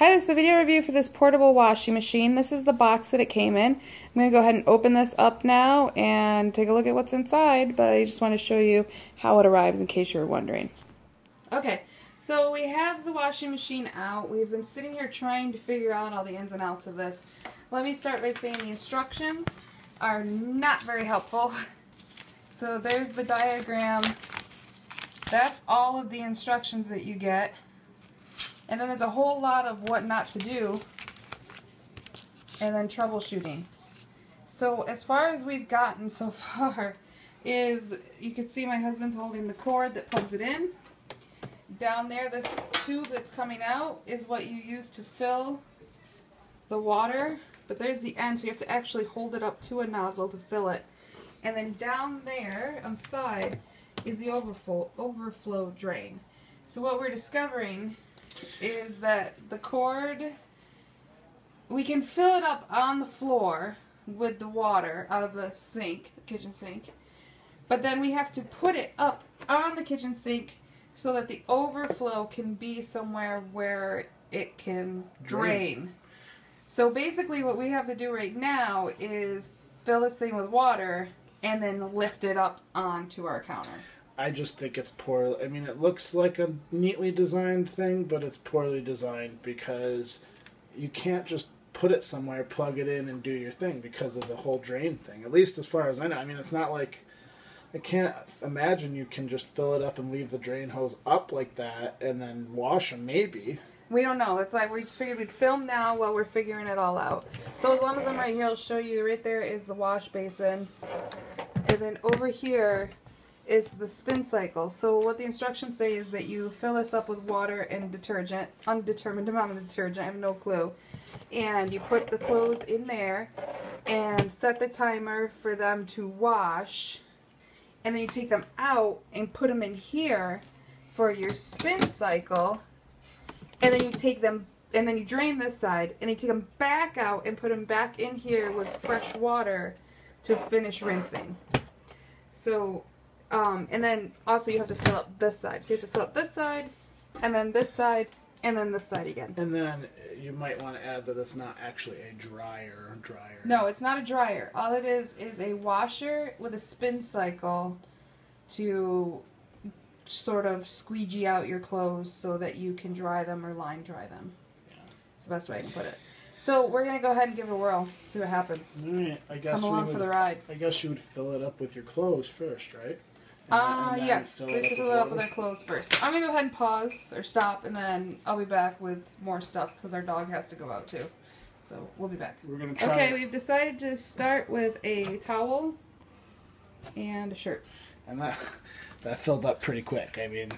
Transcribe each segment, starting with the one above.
Hi, this is a video review for this portable washing machine. This is the box that it came in. I'm going to go ahead and open this up now and take a look at what's inside, but I just want to show you how it arrives in case you were wondering. Okay, so we have the washing machine out. We've been sitting here trying to figure out all the ins and outs of this. Let me start by saying the instructions are not very helpful. So there's the diagram. That's all of the instructions that you get. And then there's a whole lot of what not to do. And then troubleshooting. So as far as we've gotten so far is you can see my husband's holding the cord that plugs it in. Down there, this tube that's coming out is what you use to fill the water. But there's the end, so you have to actually hold it up to a nozzle to fill it. And then down there on the side is the overflow, overflow drain. So what we're discovering is that the cord, we can fill it up on the floor with the water out of the sink, the kitchen sink. But then we have to put it up on the kitchen sink so that the overflow can be somewhere where it can drain. drain. So basically what we have to do right now is fill this thing with water and then lift it up onto our counter. I just think it's poor. I mean, it looks like a neatly designed thing, but it's poorly designed because you can't just put it somewhere, plug it in, and do your thing because of the whole drain thing. At least as far as I know. I mean, it's not like I can't imagine you can just fill it up and leave the drain hose up like that and then wash them. Maybe. We don't know. That's why we just figured we'd film now while we're figuring it all out. So as long as I'm right here, I'll show you. Right there is the wash basin. And then over here is the spin cycle. So what the instructions say is that you fill this up with water and detergent, undetermined amount of detergent, I have no clue. And you put the clothes in there and set the timer for them to wash. And then you take them out and put them in here for your spin cycle and then you take them and then you drain this side and you take them back out and put them back in here with fresh water to finish rinsing. So, um, and then also you have to fill up this side. So you have to fill up this side and then this side and then this side again. And then you might want to add that it's not actually a dryer dryer. No, it's not a dryer. All it is is a washer with a spin cycle to sort of squeegee out your clothes so that you can dry them or line dry them. Yeah. It's the best way I can put it. So we're gonna go ahead and give it a whirl, see what happens. All right, I guess Come along would, for the ride. I guess you would fill it up with your clothes first, right? Ah, uh, yes. Fill it, fill it up with our clothes first. I'm gonna go ahead and pause or stop, and then I'll be back with more stuff because our dog has to go out too. So we'll be back. We're gonna try. Okay, we've decided to start with a towel and a shirt. And that that filled up pretty quick. I mean,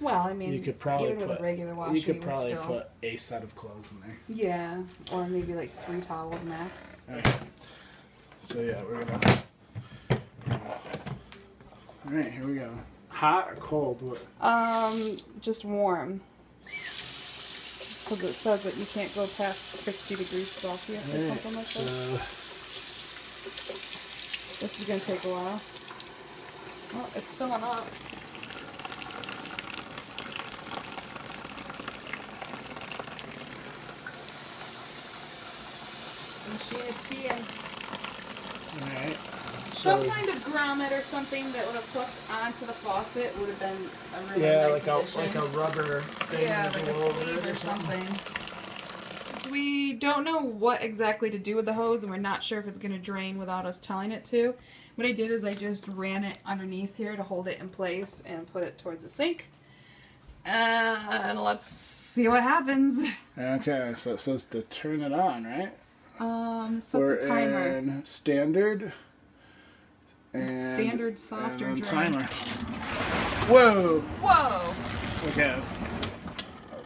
well, I mean, you could probably even put with a regular washer, you could probably still... put a set of clothes in there. Yeah, or maybe like three towels max. Okay. So yeah, we're gonna. All right, here we go. Hot or cold? What? Um, just warm. Because it says that you can't go past 60 degrees Celsius or something like that. So... This is gonna take a while. Well, it's filling up. The machine is peeing. Alright. Some so kind of grommet or something that would have hooked onto the faucet would have been a really yeah, nice like addition. a like a rubber thing. Yeah, like a sleeve or something. something. We don't know what exactly to do with the hose, and we're not sure if it's going to drain without us telling it to. What I did is I just ran it underneath here to hold it in place and put it towards the sink. Uh, and let's see what happens. Okay, so it says to turn it on, right? Um, set We're the timer. In standard. And standard soft and timer. Whoa! Whoa! Okay.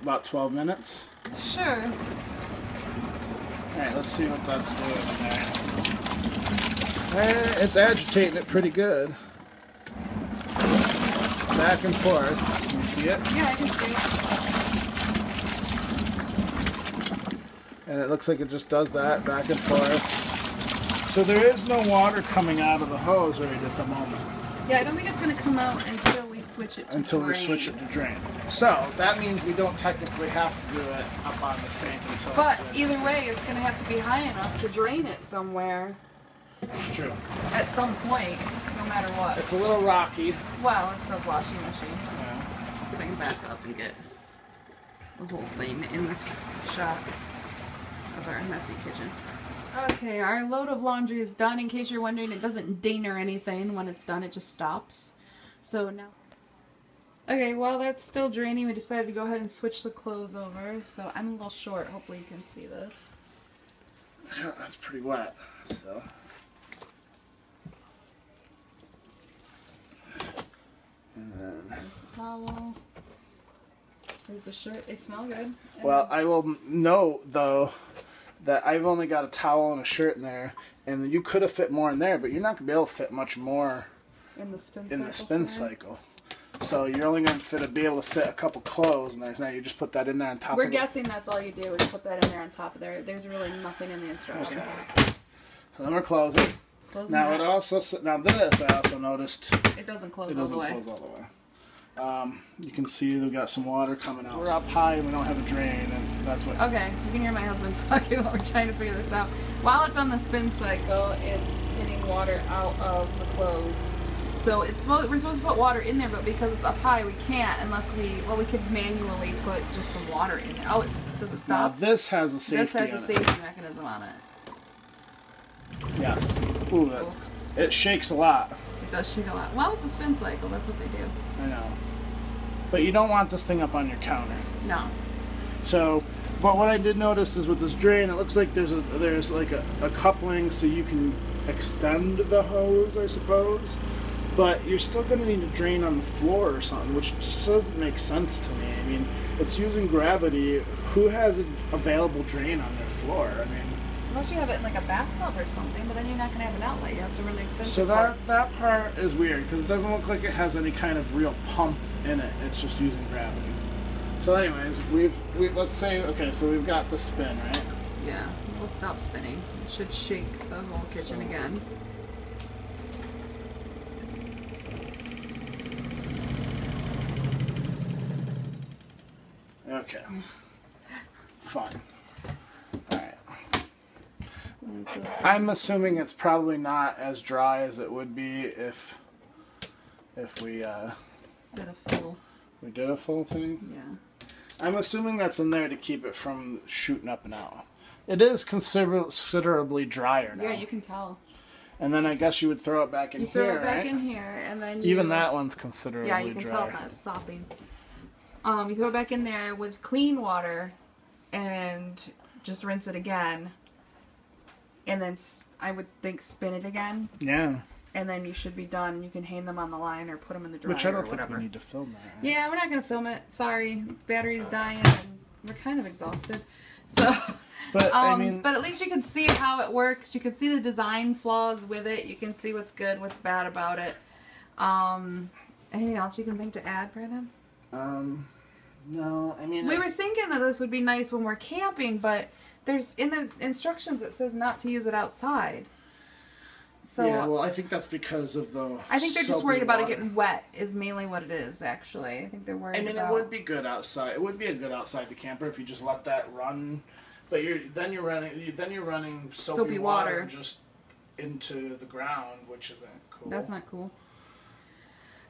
About 12 minutes. Sure. Alright, let's see what that's doing there. Eh, it's agitating it pretty good. Back and forth. Can you see it? Yeah, I can see it. And it looks like it just does that, back and forth. So there is no water coming out of the hose right at the moment. Yeah, I don't think it's going to come out until we switch it to drain. until we switch it to drain. So that means we don't technically have to do it up on the sink until. But either way, it's gonna have to be high enough to drain it somewhere it's true. at some point, no matter what. It's a little rocky. well, it's a washing machine. Yeah. If I can back up and get the whole thing in the shot of our messy kitchen. Okay, our load of laundry is done. In case you're wondering, it doesn't ding or anything. When it's done, it just stops. So now. Okay, while that's still draining, we decided to go ahead and switch the clothes over. So I'm a little short. Hopefully, you can see this. Yeah, that's pretty wet. So. And then. There's the towel. There's the shirt. They smell good. And Well, I will note though that I've only got a towel and a shirt in there, and you could have fit more in there, but you're not gonna be able to fit much more in the spin in cycle. the spin cycle. So you're only gonna fit be able to fit a couple clothes in there. Now you just put that in there on top. We're guessing that's all you do is put that in there on top of there. There's really nothing in the instructions. It. So then we're closing. Close Now that. it also now this I also noticed It doesn't close it doesn't the way. close all the way. Um, you can see we've got some water coming out. We're up high and we don't have a drain, and that's what. Okay, you can hear my husband talking while we're trying to figure this out. While it's on the spin cycle, it's getting water out of the clothes. So it's we're supposed to put water in there, but because it's up high, we can't unless we well we could manually put just some water in there. Oh, it's, does it stop? Now this has a safety. this has a in it. safety mechanism on it. Yes. Ooh, Cool. it shakes a lot. Does shake a lot. Well, it's a spin cycle. That's what they do. I know. But you don't want this thing up on your counter. No. So, but what I did notice is with this drain, it looks like there's a there's like a, a coupling so you can extend the hose, I suppose. But you're still going to need to drain on the floor or something, which just doesn't make sense to me. I mean, it's using gravity. Who has an available drain on their floor? I mean, Unless you have it in like a bathtub or something, but then you're not gonna have an outlet. You have to really an extension so cord. that that part is weird because it doesn't look like it has any kind of real pump in it. It's just using gravity. So, anyways, we've we, let's say okay, so we've got the spin, right? Yeah, we'll stop spinning. It should shake the whole kitchen So- again. Okay. Fine. Alright. I'm assuming it's probably not as dry as it would be if if we uh, Did a full, we did a full thing. yeah. I'm assuming that's in there to keep it from shooting up and out. It is consider- considerably drier now. Yeah, you can tell. and then I guess you would throw it back in You throw here, it back right? in here, and then you, Even that one's considerably Yeah, you can drier. tell it's not sopping. Um, you throw it back in there with clean water, and just rinse it again. And then I would think spin it again, Yeah, and then you should be done. You can hang them on the line or put them in the dryer which I don't think whatever. we need to film that. Yeah, we're not gonna film it. Sorry, battery's dying, and we're kind of exhausted. So, But I um, mean, but at least you can see how it works. You can see the design flaws with it. You can see what's good, what's bad about it. Um, anything else you can think to add, Brandon? um, no, I mean We were thinking that this would be nice when we're camping, but there's in the instructions it says not to use it outside. So yeah, well, I think that's because of the. I think they're just worried about it getting wet. Is mainly what it is. Actually, I think they're worried. I mean, about... it would be good outside. It would be a good outside the camper if you just let that run, but you're then you're running you, then you're running soapy, Soapy water. water. just into the ground, which isn't cool. That's not cool.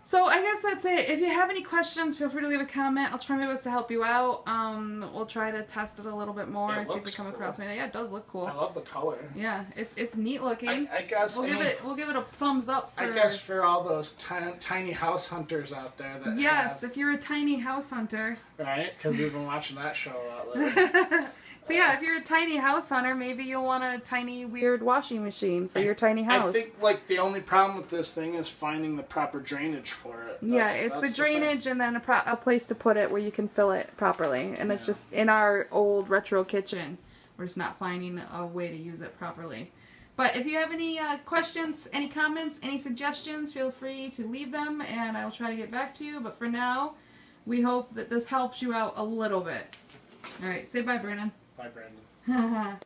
So I guess that's it. If you have any questions, feel free to leave a comment. I'll try my best to help you out. Um, we'll try to test it a little bit more It and see if we come cool. across anything. Yeah, it does look cool. I love the color. Yeah, it's it's neat looking. I, I guess. we'll I give mean, it we'll give it a thumbs up for I guess for all those ti- tiny house hunters out there that Yes, have, if you're a tiny house hunter. right? Because we've been watching that show a lot lately. So yeah, if you're a tiny house hunter, maybe you'll want a tiny weird washing machine for your tiny house. I think like the only problem with this thing is finding the proper drainage for it. yeah, it's that's a the drainage and then a, pro- a place to put it where you can fill it properly. And it's just in our old retro kitchen, we're just not finding a way to use it properly. But if you have any uh, questions, any comments, any suggestions, feel free to leave them and I will try to get back to you. But for now, we hope that this helps you out a little bit. All right, say bye, Brandon. Bye, Brandon.